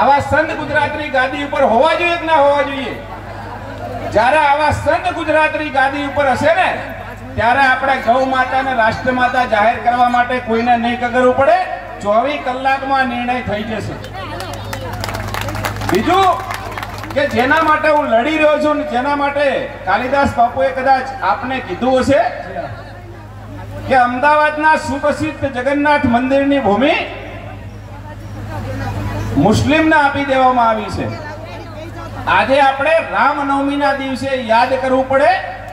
આવા સંત ગુજરાતની ગાદી ઉપર હોવા જોઈએ કે ના હોવા જોઈએ? જ્યારે આવા સંત ગુજરાતની ગાદી ઉપર હશે ને, ત્યારે આપણે ગૌ માતાને રાષ્ટ્રમાતા જાહેર કરવા માટે કોઈને નહીં કગરવું પડે, ચોવીસ કલાકમાં નિર્ણય થઈ જશે. બીજું કે જેના માટે હું લડી રહ્યો છું જેના માટે કાલિદાસ બાપુએ કદાચ આપને કીધું હશે કે અમદાવાદના સુપ્રસિદ્ધ જગન્નાથ મંદિરની ભૂમિ મુસ્લિમને આપી દેવામાં આવી છે. આજે આપણે રામનવમીના દિવસે યાદ કરવું પડે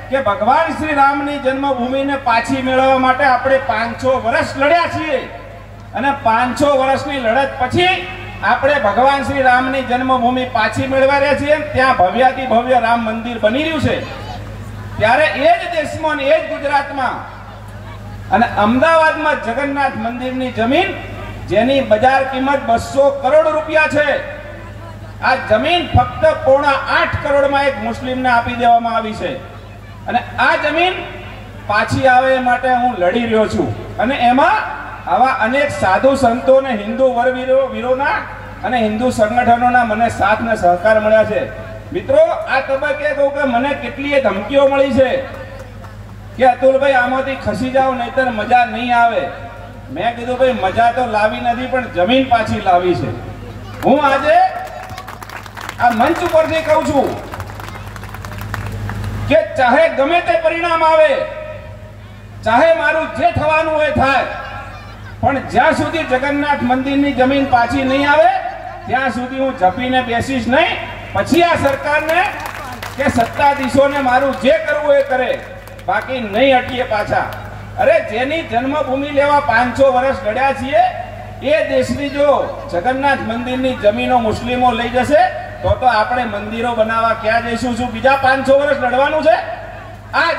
કે ભગવાન શ્રી રામની જન્મભૂમિને પાછી મેળવવા માટે આપણે પાંચસો વર્ષ લડ્યા છીએ. અને પાંચસો વર્ષની લડત પછી આપણે ભગવાન શ્રી રામની જન્મભૂમિ પાછી મેળવા રહ્યા છીએ. ત્યાં ભવ્યાતિ ભવ્ય રામ મંદિર બની રહ્યું છે. ત્યારે એ જ દેશમાં એ જ ગુજરાતમાં અને અમદાવાદમાં જગન્નાથ મંદિરની જમીન જેની બજાર કિંમત બસો કરોડ રૂપિયા છે. આ જમીન ફક્ત પોણા આઠ કરોડમાં એક મુસ્લિમને આપી દેવામાં આવી છે. અને આ જમીન પાછી આવે એ માટે હું લડી રહ્યો છું. અને એમાં આવા અનેક સાધુ સંતો અને હિન્દુ વરવીરો, વીરોના અને હિન્દુ સંગઠનોના મને સાથ ને સહકાર મળ્યા છે. મિત્રો, આ તબક્કે કહું કે મને કેટલીય ધમકીઓ મળી છે કે અતુલભાઈ આમાંથી ખસી જાઓ, નહીતર મજા નહીં આવે. મેં કીધું, ભાઈ, મજા તો લાવી નથી, પણ જમીન પાછી લાવી છે. હું આજે આ મંચ ઉપરથી કહું છું કે ચાહે ગમે તે પરિણામ આવે, ચાહે મારું જે થવાનું હોય થાય, પણ જ્યાં સુધી જગન્નાથ મંદિરની જમીન પાછી નહીં આવે, ત્યાં સુધી હું જપીને બેસીશ નહીં. પછી આ સરકારને કે સત્તાધીશોને મારું જે કરવું એ કરે, બાકી નહીં અટીએ પાછા. અરે જેની જન્મભૂમિ લેવા પાંચસો વર્ષ લડ્યા છીએ, એ દેશની જો જગન્નાથ મંદિરની જમીનો મુસ્લિમો લઈ જશે, તો તો આપણે મંદિરો બનાવવા ક્યાં જઈશું? શું બીજા પાંચસો વર્ષ લડવાનું છે? આ